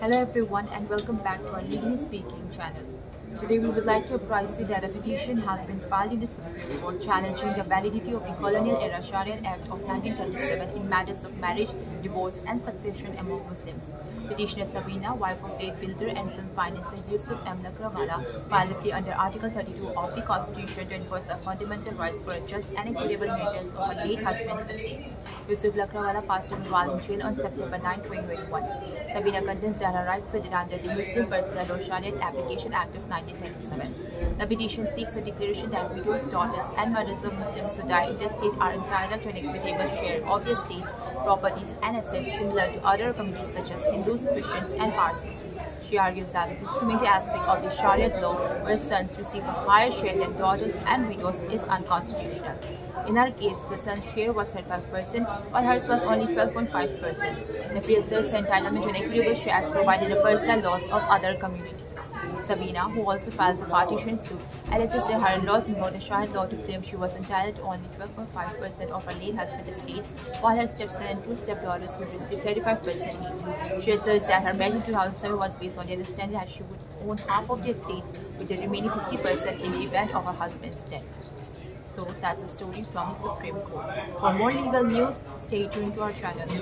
Hello everyone and welcome back to our Legally Speaking channel. Today we would like to apprise you that a petition has been filed in the Supreme Court challenging the validity of the Colonial Era Sharia Act of 1937 in matters of marriage, divorce and succession among Muslims. Petitioner Sabina, wife of late builder and film financier Yusuf M. Lakdawala, filed a plea under Article 32 of the Constitution to enforce the fundamental rights for a just and equitable inheritance of her late husband's estates. Yusuf Lakdawala passed away while in jail on September 9, 2021. Sabina contends that her rights were denied under the Muslim Personal Law Sharia Application Act of 19 1937. The petition seeks a declaration that widows, daughters, and mothers of Muslims who die intestate are entitled to an equitable share of their estates, properties, and assets similar to other communities such as Hindus, Christians, and Parsis. She argues that the discriminatory aspect of the Sharia law where sons receive a higher share than daughters and widows is unconstitutional. In her case, the son's share was 35%, while hers was only 12.5%. The plea asserts entitlement to an equitable share as provided in personal laws of other communities. Sabina, who also files a partition suit, alleges that her in-laws invoked a Sharia law to claim she was entitled to only 12.5% of her late husband's estates, while her stepson and two stepdaughters would receive 35% each. She asserts that her marriage in 2007 was based on the understanding that she would own half of the estates, with the remaining 50% in the event of her husband's death. So that's a story from the Supreme Court. For more legal news, stay tuned to our channel.